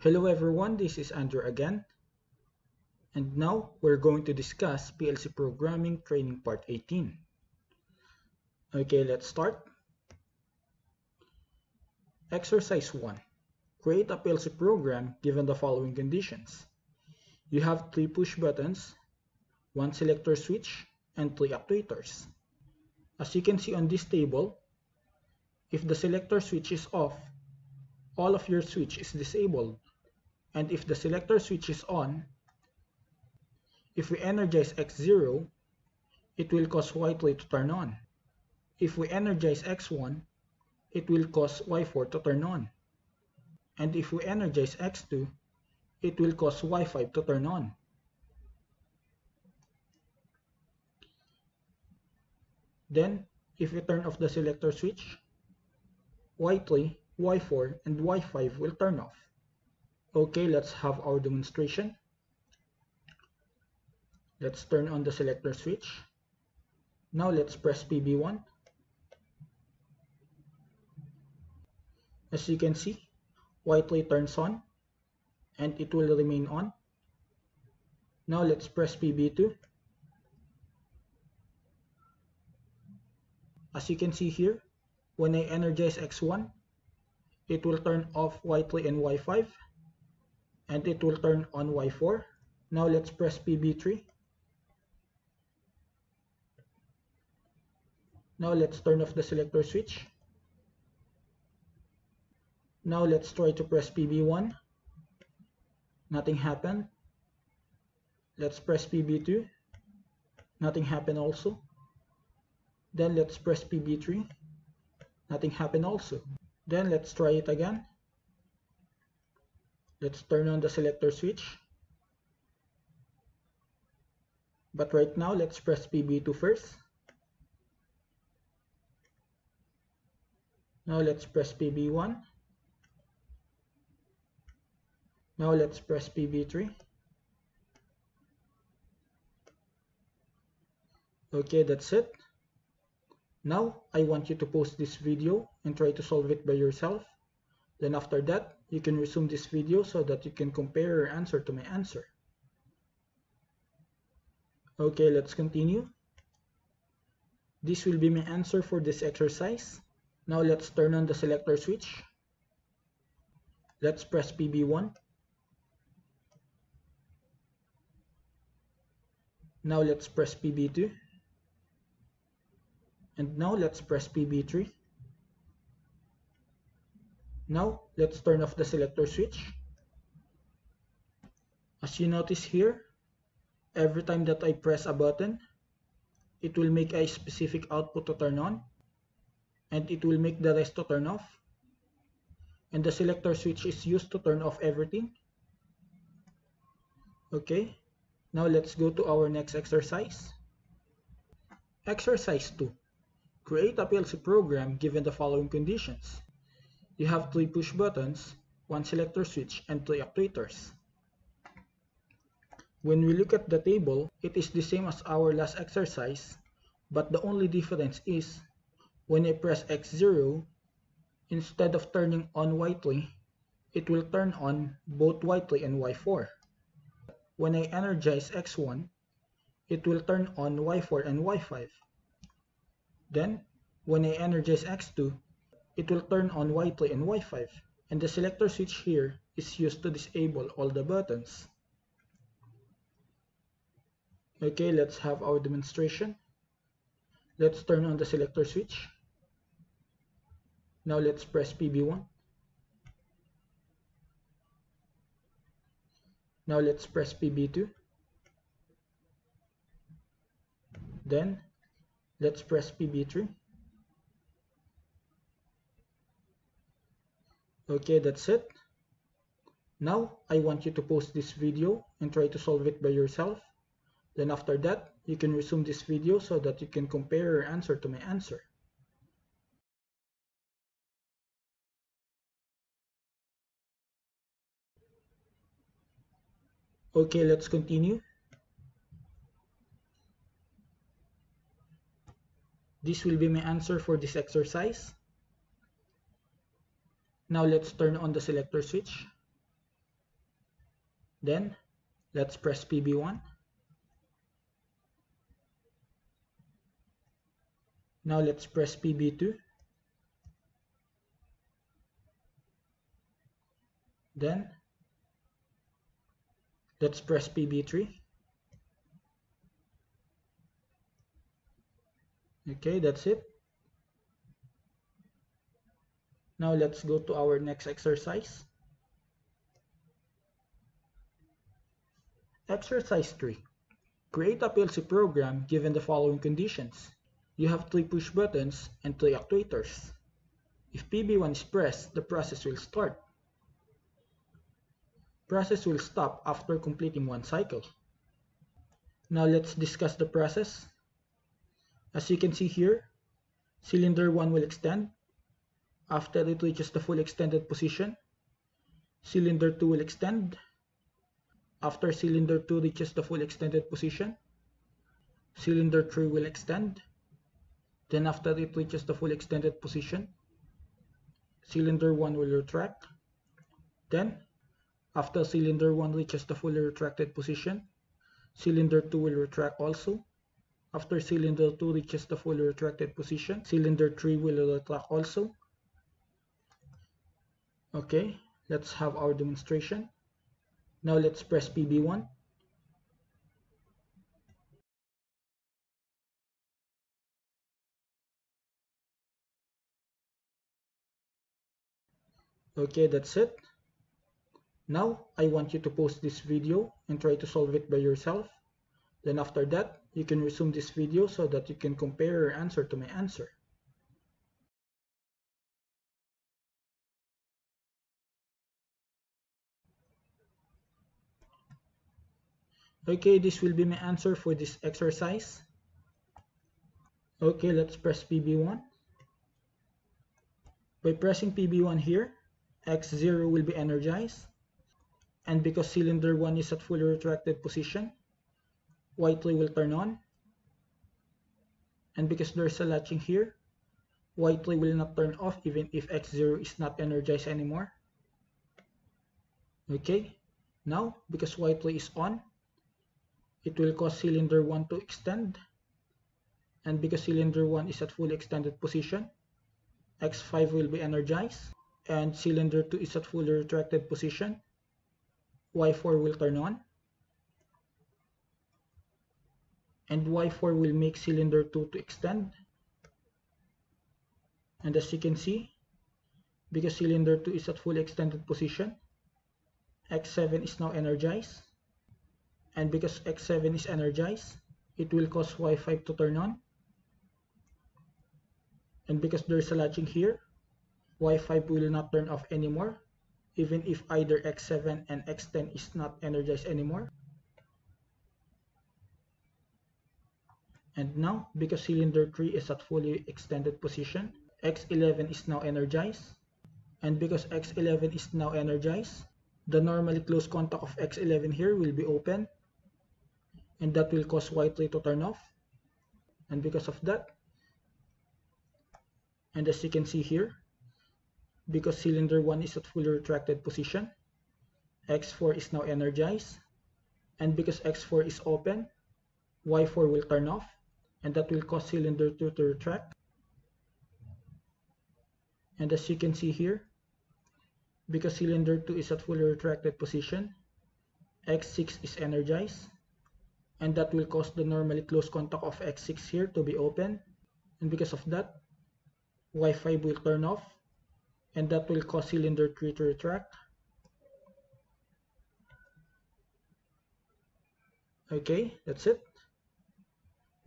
Hello everyone, this is Andrew again. And now we're going to discuss PLC Programming Training Part 18. Okay, let's start. Exercise 1. Create a PLC program given the following conditions. You have three push buttons, one selector switch, and three actuators. As you can see on this table, if the selector switch is off, all of your switch is disabled. And if the selector switch is on, if we energize X0, it will cause Y3 to turn on. If we energize X1, it will cause Y4 to turn on. And if we energize X2, it will cause Y5 to turn on. Then, if we turn off the selector switch, Y3, Y4, and Y5 will turn off. Okay, let's have our demonstration. Let's turn on the selector switch. Now let's press PB1. As you can see, white light turns on and it will remain on. Now let's press PB2. As you can see here, when I energize X1, it will turn off white light and Y5 and it will turn on Y4. Now let's press PB3. Now let's turn off the selector switch. Now let's try to press PB1. Nothing happened. Let's press PB2. Nothing happened also. Then let's press PB3. Nothing happened also. Then let's try it again. Let's turn on the selector switch. But right now, let's press PB2 first. Now let's press PB1. Now let's press PB3. Okay, that's it. Now, I want you to post this video and try to solve it by yourself. Then after that, you can resume this video so that you can compare your answer to my answer. Okay, let's continue. This will be my answer for this exercise. Now let's turn on the selector switch. Let's press PB1. Now let's press PB2. And now let's press PB3. Now let's turn off the selector switch. As you notice here, every time that I press a button, it will make a specific output to turn on and it will make the rest to turn off. And the selector switch is used to turn off everything. Okay, now let's go to our next exercise. Exercise 2. Create a PLC program given the following conditions. You have three push buttons, one selector switch, and three actuators. When we look at the table, it is the same as our last exercise, but the only difference is when I press X0, instead of turning on Y3, it will turn on both Y3 and Y4. When I energize X1, it will turn on Y4 and Y5. Then, when I energize X2, it will turn on Y3 and Y5 and the selector switch here is used to disable all the buttons. Okay, let's have our demonstration. Let's turn on the selector switch. Now let's press PB1. Now let's press PB2. Then let's press PB3. Okay, that's it. Now, I want you to post this video and try to solve it by yourself. Then after that, you can resume this video so that you can compare your answer to my answer. Okay, let's continue. This will be my answer for this exercise. Now let's turn on the selector switch. Then let's press PB1. Now let's press PB2. Then let's press PB3. Okay, that's it. Now let's go to our next exercise. Exercise 3. Create a PLC program given the following conditions. You have three push buttons and three actuators. If PB1 is pressed, the process will start. Process will stop after completing one cycle. Now let's discuss the process. As you can see here, cylinder 1 will extend after it reaches the full extended position, cylinder 2 will extend. After cylinder 2 reaches the full extended position, cylinder 3 will extend. Then after it reaches the full extended position, cylinder 1 will retract. Then, after cylinder 1 reaches the fully retracted position, cylinder 2 will retract also. After cylinder 2 reaches the fully retracted position, cylinder 3 will retract also. Okay, let's have our demonstration. Now let's press PB1. Okay, that's it. Now, I want you to post this video and try to solve it by yourself. Then after that, you can resume this video so that you can compare your answer to my answer. Okay, this will be my answer for this exercise. Okay, let's press PB1. By pressing PB1 here, X0 will be energized. And because cylinder 1 is at fully retracted position, Y3 will turn on. And because there's a latching here, Y3 will not turn off even if X0 is not energized anymore. Okay, now because Y3 is on, it will cause cylinder 1 to extend. And because cylinder 1 is at fully extended position X5 will be energized and cylinder 2 is at fully retracted position Y4 will turn on. And Y4 will make cylinder 2 to extend. And as you can see because cylinder 2 is at fully extended position X7 is now energized and because X7 is energized it will cause Y5 to turn on. And because there's a latching here Y5 will not turn off anymore even if either X7 and X10 is not energized anymore. And now because cylinder 3 is at fully extended position X11 is now energized. And because X11 is now energized the normally closed contact of X11 here will be open and that will cause Y3 to turn off. And because of that and as you can see here because cylinder 1 is at fully retracted position X4 is now energized and because X4 is open Y4 will turn off and that will cause cylinder 2 to retract. And as you can see here because cylinder 2 is at fully retracted position X6 is energized and that will cause the normally closed contact of X6 here to be open. And because of that Y5 will turn off and that will cause cylinder 3 to retract. Okay that's it.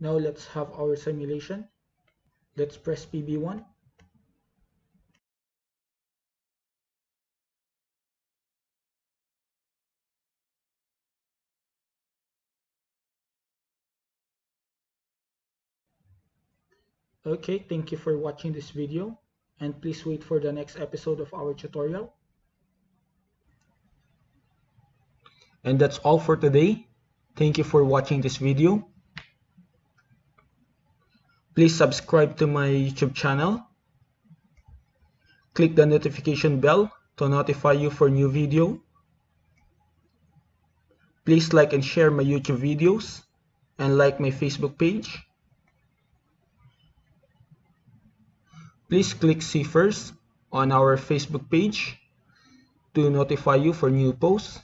Now let's have our simulation. Let's press PB1 Okay, thank you for watching this video and please wait for the next episode of our tutorial. And that's all for today. Thank you for watching this video. Please subscribe to my YouTube channel. Click the notification bell to notify you for new video. Please like and share my YouTube videos and like my Facebook page. Please click see first on our Facebook page to notify you for new posts.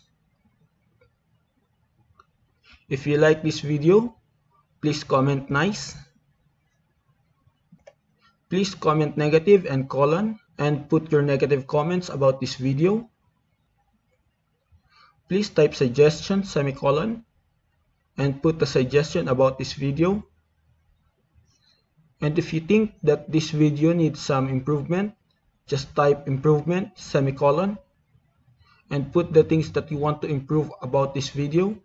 If you like this video, please comment nice. Please comment negative and colon and put your negative comments about this video. Please type suggestion semicolon and put the suggestion about this video. And if you think that this video needs some improvement, just type improvement semicolon and put the things that you want to improve about this video.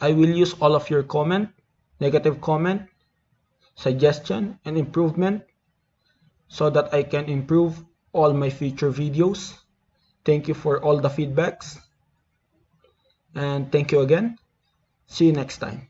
I will use all of your comment, negative comment, suggestion, and improvement so that I can improve all my future videos. Thank you for all the feedbacks. And thank you again. See you next time.